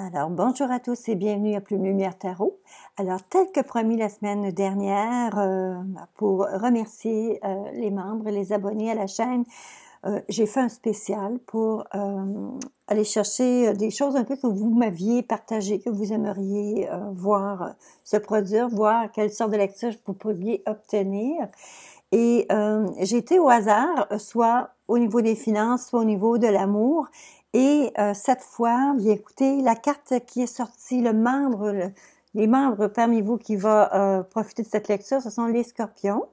Alors, bonjour à tous et bienvenue à Plume Lumière Tarot. Alors, tel que promis la semaine dernière, euh, pour remercier euh, les membres et les abonnés à la chaîne, euh, j'ai fait un spécial pour aller chercher des choses un peu que vous m'aviez partagées, que vous aimeriez voir se produire, voir quelle sorte de lecture vous pourriez obtenir. Et j'ai été au hasard, soit au niveau des finances, soit au niveau de l'amour. Et euh, cette fois, bien écoutez, la carte qui est sortie, le membre, les membres parmi vous qui vont euh, profiter de cette lecture, ce sont les scorpions.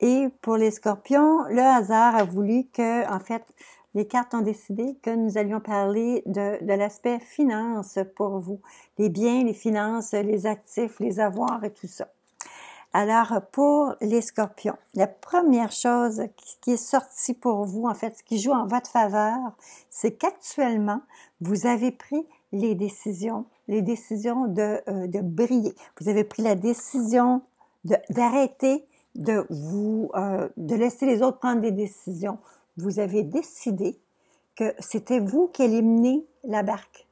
Et pour les scorpions, le hasard a voulu que, en fait, les cartes ont décidé que nous allions parler de, de l'aspect finance pour vous. Les biens, les finances, les actifs, les avoirs et tout ça. Alors, pour les scorpions, la première chose qui est sortie pour vous, en fait, ce qui joue en votre faveur, c'est qu'actuellement, vous avez pris les décisions, les décisions de, euh, de briller. Vous avez pris la décision d'arrêter de, vous, euh, de laisser les autres prendre des décisions. Vous avez décidé que c'était vous qui éliminez la barque.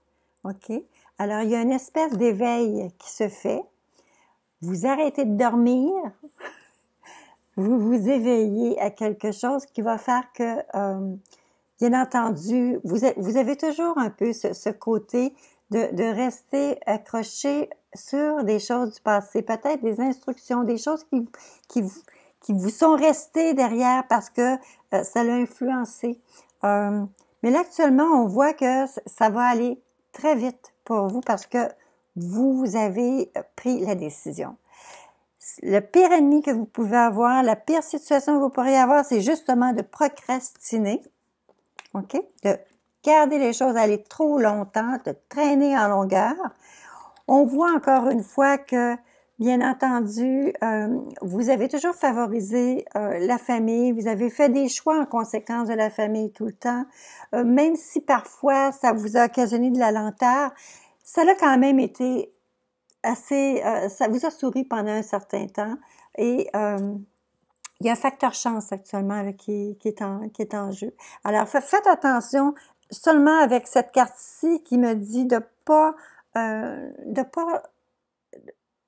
OK? Alors, il y a une espèce d'éveil qui se fait vous arrêtez de dormir, vous vous éveillez à quelque chose qui va faire que, euh, bien entendu, vous, vous avez toujours un peu ce, côté de, rester accroché sur des choses du passé, peut-être des instructions, des choses qui, qui, qui vous sont restées derrière parce que euh, ça l'a influencé. Euh, mais là, actuellement, on voit que ça va aller très vite pour vous parce que vous avez euh, pris la décision. Le pire ennemi que vous pouvez avoir, la pire situation que vous pourriez avoir, c'est justement de procrastiner, OK? De garder les choses aller trop longtemps, de traîner en longueur. On voit encore une fois que, bien entendu, euh, vous avez toujours favorisé euh, la famille, vous avez fait des choix en conséquence de la famille tout le temps, même si parfois ça vous a occasionné de la lenteur, ça a quand même été assez, euh, ça vous a souri pendant un certain temps et euh, il y a un facteur chance actuellement qui, est en, jeu. Alors faites attention seulement avec cette carte-ci qui me dit de pas euh, de pas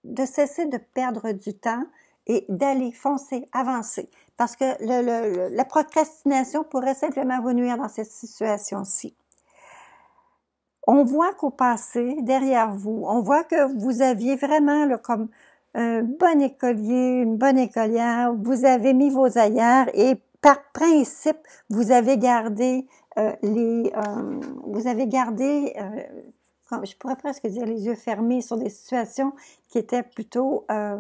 de cesser de perdre du temps et d'aller foncer, avancer. Parce que la procrastination pourrait simplement vous nuire dans cette situation-ci on voit qu'au passé, derrière vous, on voit que vous aviez vraiment là, comme un bon écolier, une bonne écolière, vous avez mis vos ailleurs et par principe, vous avez gardé euh, les, euh, vous avez gardé, euh, je pourrais presque dire les yeux fermés sur des situations qui étaient plutôt euh,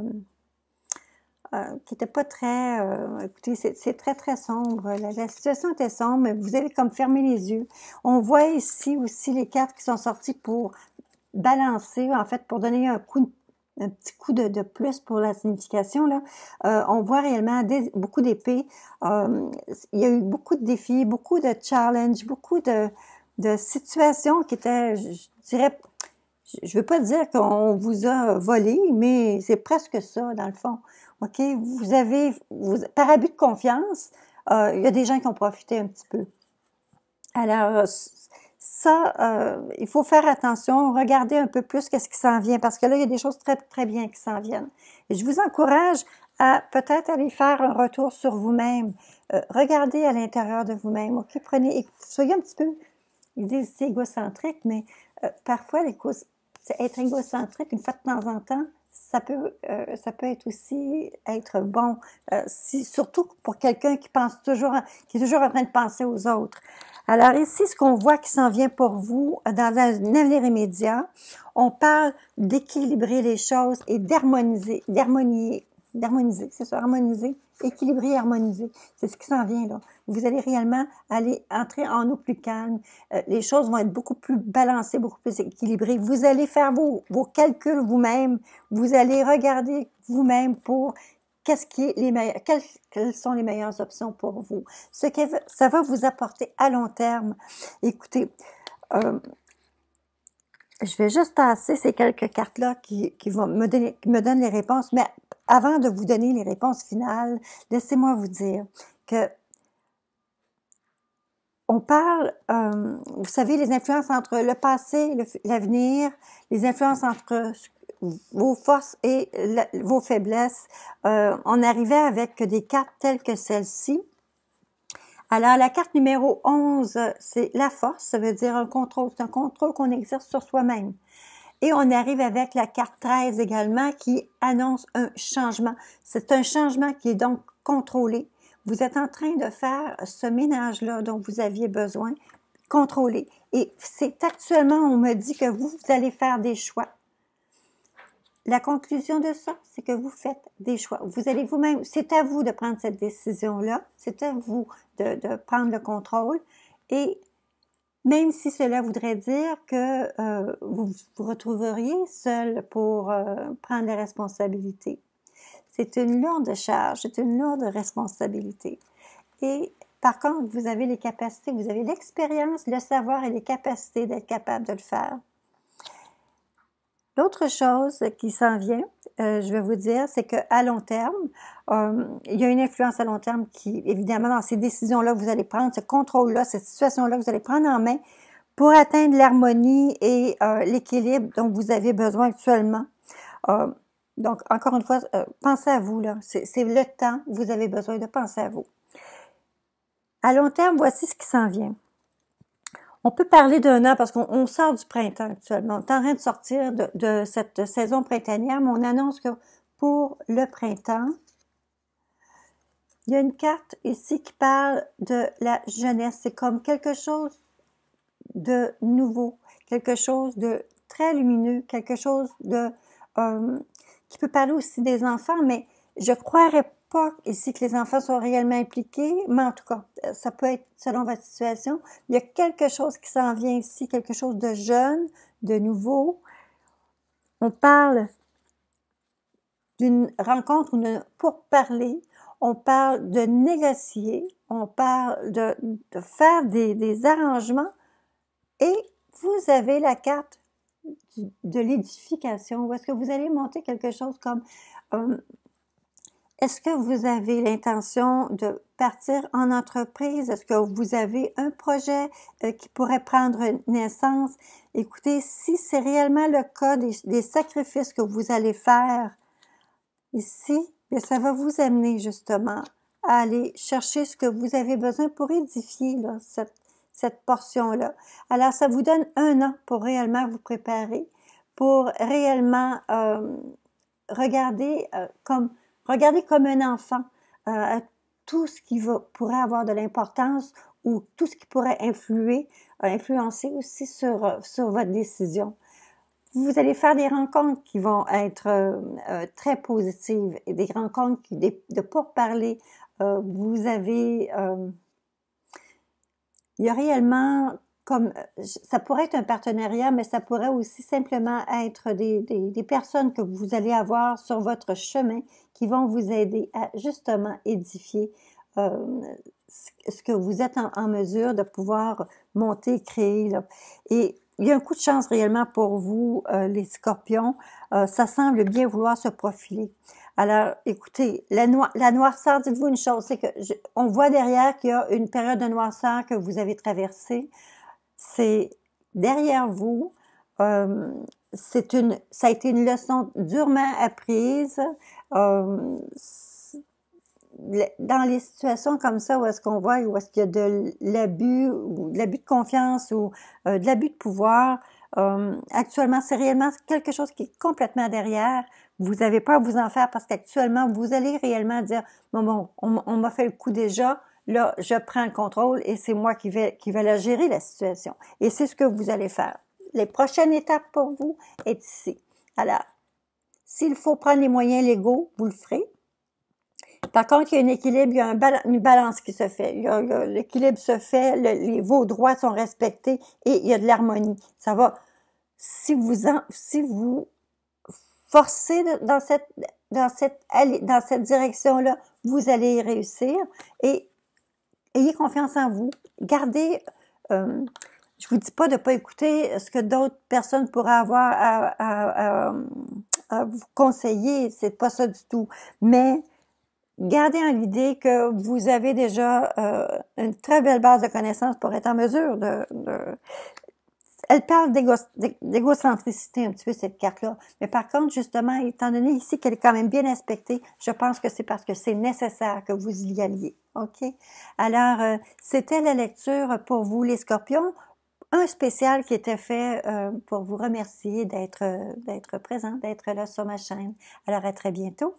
qui n'était pas très... Euh, écoutez, c'est très, très sombre. La, situation était sombre, mais vous avez comme fermé les yeux. On voit ici aussi les cartes qui sont sorties pour balancer, en fait, pour donner un coup un petit coup de, de, plus pour la signification. Euh, on voit réellement beaucoup d'épées. il y a eu beaucoup de défis, beaucoup de challenges, beaucoup de, situations qui étaient, je dirais, je veux pas dire qu'on vous a volé, mais c'est presque ça, dans le fond. OK? Vous avez, par abus de confiance, euh, il y a des gens qui ont profité un petit peu. Alors, ça, euh, il faut faire attention, regarder un peu plus qu'est-ce qui s'en vient, parce que là, il y a des choses très, très bien qui s'en viennent. Et je vous encourage à peut-être aller faire un retour sur vous-même. Euh, regardez à l'intérieur de vous-même. OK? Prenez, soyez un petit peu, ils disent c'est égocentrique, mais parfois, être égocentrique, une fois de temps en temps, ça peut, euh, ça peut être aussi être bon, euh, si, surtout pour quelqu'un qui pense toujours, qui est toujours en train de penser aux autres. Alors ici, ce qu'on voit qui s'en vient pour vous dans un avenir immédiat, on parle d'équilibrer les choses et d'harmoniser, d'harmonier, d'harmoniser, c'est ça, harmoniser, équilibrer, harmoniser. C'est ce qui s'en vient là. Vous allez réellement aller entrer en eau plus calme. Euh, les choses vont être beaucoup plus balancées, beaucoup plus équilibrées. Vous allez faire vos, vos calculs vous-même. Vous allez regarder vous-même pour qu'est-ce qui est les quelles, sont les meilleures options pour vous. Ce que ça va vous apporter à long terme. Écoutez, euh, je vais juste passer ces quelques cartes-là qui, qui vont me qui me donnent les réponses, mais avant de vous donner les réponses finales, laissez-moi vous dire que on parle, euh, vous savez, les influences entre le passé, l'avenir, les influences entre vos forces et vos faiblesses. Euh, on arrivait avec des cartes telles que celle-ci. Alors, la carte numéro 11, c'est la force, ça veut dire un contrôle. C'est un contrôle qu'on exerce sur soi-même. Et on arrive avec la carte 13 également qui annonce un changement. C'est un changement qui est donc contrôlé. Vous êtes en train de faire ce ménage-là dont vous aviez besoin, contrôlé. Et c'est actuellement, on me dit que vous, vous allez faire des choix. La conclusion de ça, c'est que vous faites des choix. Vous allez vous-même, c'est à vous de prendre cette décision-là, c'est à vous de, de, prendre le contrôle. Et même si cela voudrait dire que euh, vous vous retrouveriez seul pour euh, prendre les responsabilités. C'est une lourde charge, c'est une lourde responsabilité. Et par contre, vous avez les capacités, vous avez l'expérience, le savoir et les capacités d'être capable de le faire. L'autre chose qui s'en vient, euh, je vais vous dire, c'est qu'à long terme, euh, il y a une influence à long terme qui, évidemment, dans ces décisions-là, vous allez prendre, ce contrôle-là, cette situation-là, vous allez prendre en main pour atteindre l'harmonie et euh, l'équilibre dont vous avez besoin actuellement. donc, encore une fois, pensez à vous, là. C'est le temps, vous avez besoin de penser à vous. À long terme, voici ce qui s'en vient. On peut parler d'un an parce qu'on sort du printemps actuellement. On est en train de sortir de, cette saison printanière, mais on annonce que pour le printemps, il y a une carte ici qui parle de la jeunesse. C'est comme quelque chose de nouveau, quelque chose de très lumineux, quelque chose de euh, qui peut parler aussi des enfants, mais je croirais ici que les enfants sont réellement impliqués, mais en tout cas, ça peut être selon votre situation. Il y a quelque chose qui s'en vient ici, quelque chose de jeune, de nouveau. On parle d'une rencontre pour parler, on parle de négocier, on parle de, faire des, des, arrangements et vous avez la carte de l'édification où est-ce que vous allez monter quelque chose comme euh, est-ce que vous avez l'intention de partir en entreprise? Est-ce que vous avez un projet euh, qui pourrait prendre naissance? Écoutez, si c'est réellement le cas des, sacrifices que vous allez faire ici, bien, ça va vous amener justement à aller chercher ce que vous avez besoin pour édifier cette, cette portion-là. Alors, ça vous donne un an pour réellement vous préparer, pour réellement euh, regarder euh, comme Regardez comme un enfant euh, tout ce qui pourrait avoir de l'importance ou tout ce qui pourrait influer, euh, influencer aussi sur, euh, sur votre décision. Vous allez faire des rencontres qui vont être très positives et des rencontres qui, de pourparler. Euh, vous avez, il y a réellement comme ça pourrait être un partenariat, mais ça pourrait aussi simplement être des, des, des, personnes que vous allez avoir sur votre chemin qui vont vous aider à justement édifier euh, ce que vous êtes en, mesure de pouvoir monter, créer. Là. Et il y a un coup de chance réellement pour vous, euh, les scorpions. Euh, ça semble bien vouloir se profiler. Alors, écoutez, la, la noirceur, dites-vous une chose, c'est que on voit derrière qu'il y a une période de noirceur que vous avez traversée c'est derrière vous. Euh, c'est une, ça a été une leçon durement apprise. Euh, dans les situations comme ça où est-ce qu'on voit où est-ce qu'il y a de l'abus de l'abus de confiance ou euh, de l'abus de pouvoir, actuellement, c'est réellement quelque chose qui est complètement derrière. Vous n'avez pas à vous en faire parce qu'actuellement, vous allez réellement dire, bon, bon, on, on m'a fait le coup déjà, là, je prends le contrôle et c'est moi qui vais, qui vais la gérer la situation. Et c'est ce que vous allez faire. Les prochaines étapes pour vous est ici. Alors, s'il faut prendre les moyens légaux, vous le ferez. Par contre, il y a un équilibre, il y a une balance qui se fait. L'équilibre se fait, les, vos droits sont respectés et il y a de l'harmonie. Ça va. Si vous si vous forcez dans cette dans cette dans cette direction-là, vous allez y réussir. Et ayez confiance en vous. Gardez, euh, je vous dis pas de pas écouter ce que d'autres personnes pourraient avoir à, vous conseiller, c'est pas ça du tout. Mais gardez en l'idée que vous avez déjà euh, une très belle base de connaissances pour être en mesure de, elle parle d'égocentricité un petit peu, cette carte-là. Mais par contre, justement, étant donné ici qu'elle est quand même bien inspectée, je pense que c'est parce que c'est nécessaire que vous y alliez. OK? Alors, euh, c'était la lecture pour vous, les scorpions. Un spécial qui était fait euh, pour vous remercier d'être d'être présent, d'être là sur ma chaîne. Alors, à très bientôt.